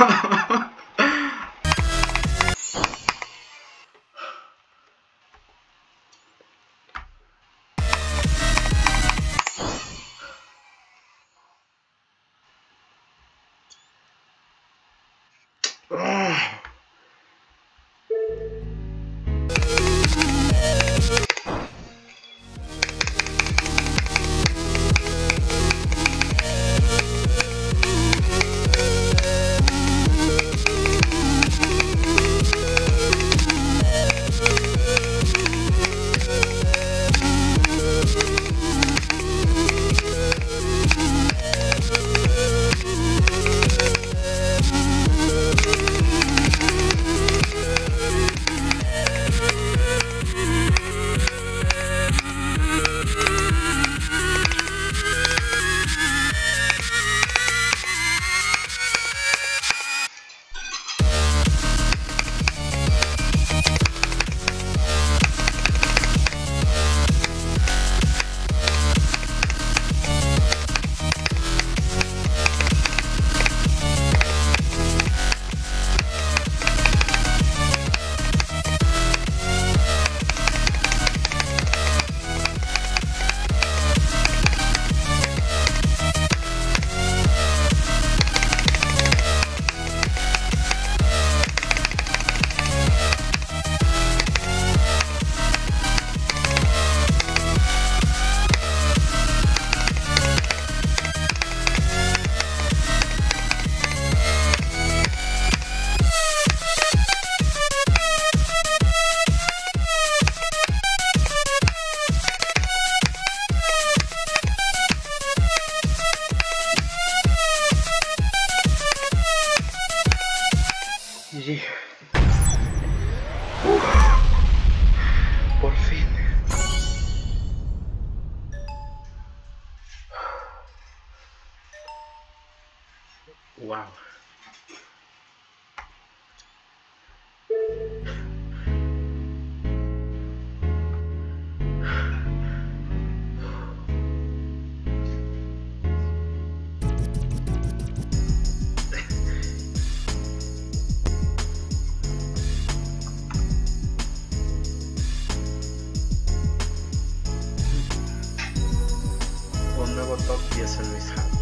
Ugh. Ah. GG. Por fin. Wow. Top 10 en mis hands.